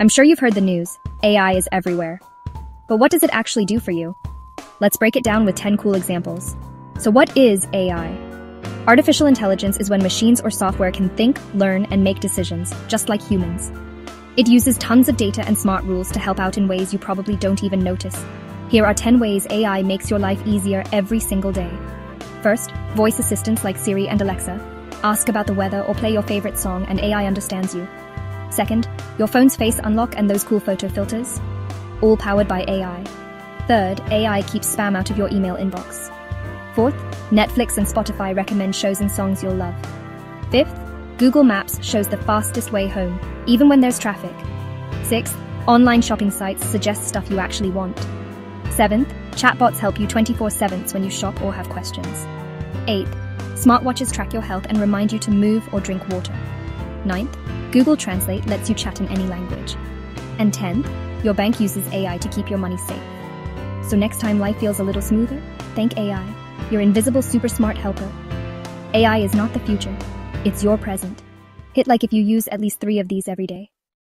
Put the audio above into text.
I'm sure you've heard the news. AI is everywhere. But what does it actually do for you? Let's break it down with 10 cool examples. So, what is AI? Artificial intelligence is when machines or software can think, learn, and make decisions, just like humans. It uses tons of data and smart rules to help out in ways you probably don't even notice. Here are 10 ways AI makes your life easier every single day. First, voice assistants like Siri and Alexa. Ask about the weather or play your favorite song, and AI understands you. Second, your phone's face unlock and those cool photo filters. All powered by AI. Third, AI keeps spam out of your email inbox. Fourth, Netflix and Spotify recommend shows and songs you'll love. Fifth, Google Maps shows the fastest way home, even when there's traffic. Sixth, online shopping sites suggest stuff you actually want. Seventh, chatbots help you 24 7 when you shop or have questions. Eighth, smartwatches track your health and remind you to move or drink water. Ninth, Google Translate lets you chat in any language. And 10th, your bank uses AI to keep your money safe. So next time life feels a little smoother, thank AI, your invisible super smart helper. AI is not the future, it's your present. Hit like if you use at least three of these every day.